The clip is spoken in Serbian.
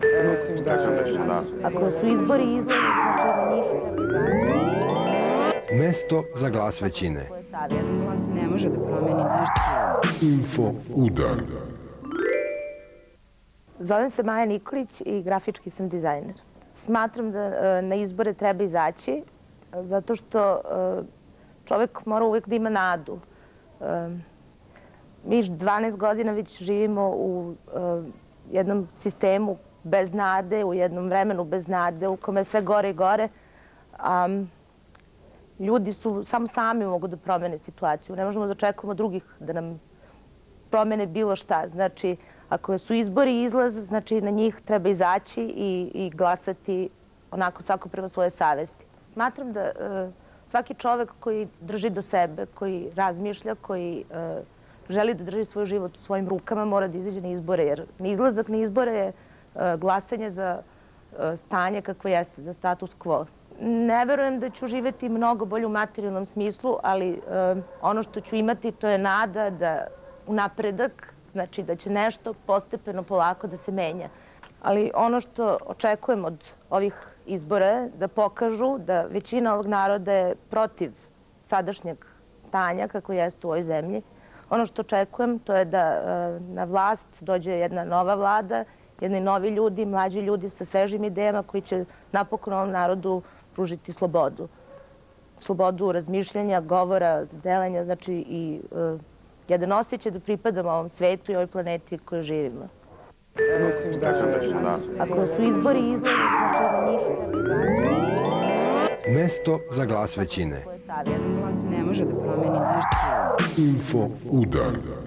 Mislim da... Da da. Ako su izbori izlazi, znači na njih treba izaći. Mesto za glas većine. On se ne može da promeni nešto. Info udar. Zovem se Maja Nikolić i grafički sam dizajner. Smatram da e, na izbore treba izaći e, zato što e, čovek mora uvek da ima nadu. Mi 12 godina već živimo u jednom sistemu bez nade, u jednom vremenu bez nade, u kome je sve gore i gore. A, ljudi su samo sami mogu da promene situaciju. Ne možemo da očekujemo drugih da nam promene bilo šta. Znači, ako su izbori izlaz, znači na njih treba izaći i, i glasati onako svako prema svoje savesti. Smatram da e, svaki čovek koji drži do sebe, koji razmišlja, koji e, želi da drži svoj život u svojim rukama, mora da izađe na izbore, jer izlazak na izbore je glasanje za e, stanje kakvo jeste, za status quo. Ne verujem da ću živeti mnogo bolje u materijalnom smislu, ali e, ono što ću imati to je nada da u napredak, znači da će nešto postepeno, polako da se menja. Ali ono što očekujem od ovih izbora je da pokažu da većina ovog naroda je protiv sadašnjeg stanja kako jeste u ovoj zemlji. Ono što očekujem to je da e, na vlast dođe jedna nova vlada, jedni novi ljudi, mlađi ljudi sa svežim idejama koji će napokon ovom narodu pružiti slobodu. Slobodu razmišljanja, govora, delanja, znači i e, jedan osjećaj da pripadamo ovom svetu i ovoj planeti kojoj živimo. Mislim da... Da da. Ako su izbori izlazi, znači na njih treba izaći. Mesto za glas većine. On se ne može da promeni nešto. Info udar.